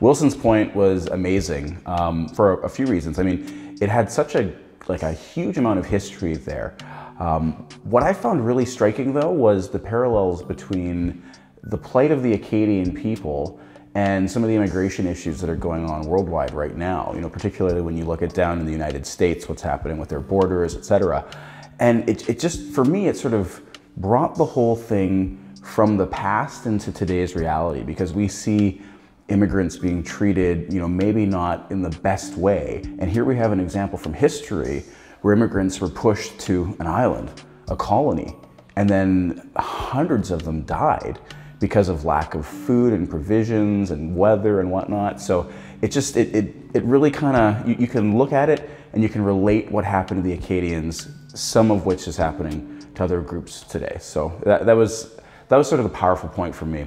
Wilson's Point was amazing um, for a, a, few reasons. I mean, it had such a like a huge amount of history there. Um, what I found really striking though was the parallels between the plight of the Acadian people and some of the immigration issues that are going on worldwide right now, you know, particularly when you look at down in the United States, what's happening with their borders, et cetera. And it, it just, for me, it sort of brought the whole thing from the past into today's reality because we see immigrants being treated, you know, maybe not in the best way. And here we have an example from history where immigrants were pushed to an island, a colony, and then hundreds of them died because of lack of food and provisions and weather and whatnot. So it just, it, it, it really kind of, you, you can look at it and you can relate what happened to the Acadians, some of which is happening to other groups today. So that, that was, that was sort of the powerful point for me.